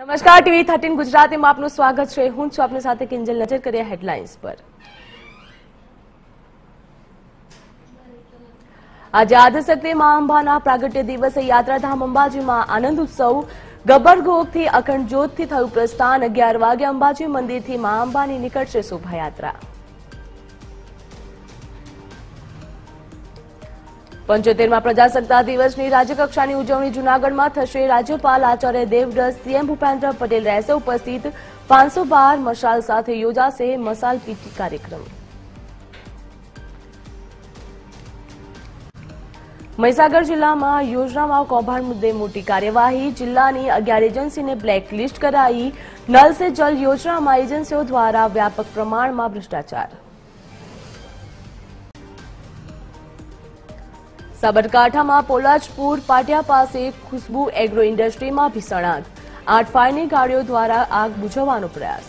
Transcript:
નમસ્કાર, TV thirteen ગુજરાતીમાં આપનું સ્વાગત છે. હું છું આપની સાથે કિંજલ નજર કરીએ હેડલાઇન્સ પર. આજે આદિશક્તિ મા અંબાના પ્રાગટ્ય દિવસે યાત્રાધામ અંબાજીમાં આનંદ ઉત્સવ ગબ્બરગોગથી અખંડ જ્યોતથી થયું પ્રસ્થાન. અગિયાર વાગે અંબાજી મંદિરથી મા અંબાની નીકળશે શોભાયાત્રા. પંચોતેરમાં પ્રજાસત્તાક દિવસની રાજ્યકક્ષાની ઉજવણી જૂનાગઢમાં થશે. રાજ્યપાલ આચાર્ય દેવવ્રત, સીએમ ભૂપેન્દ્ર પટેલ રહેશે ઉપસ્થિત. પાંચસો મશાલ સાથે યોજાશે મશાલ પીટી કાર્યક્રમ. મહીસાગર જિલ્લામાં યોજનામાં કૌભાંડ મુદ્દે મોટી કાર્યવાહી. જિલ્લાની અગિયાર એજન્સીને બ્લેકલિસ્ટ કરાઈ. નલ સે જલ યોજનામાં એજન્સીઓ દ્વારા વ્યાપક પ્રમાણમાં ભ્રષ્ટાચાર. સાબરકાંઠામાં પોલાજપુર પાટિયા પાસે ખુશ્બુ એગ્રો ઇન્ડસ્ટ્રીમાં ભીષણ આગ. આઠ ફાયરની ગાડીઓ દ્વારા આગ બુઝવવાનો પ્રયાસ.